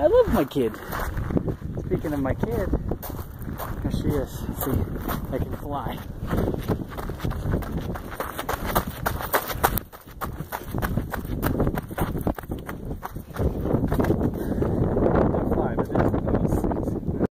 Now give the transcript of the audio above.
I love my kid. Speaking of my kid, there she is. See, I can fly.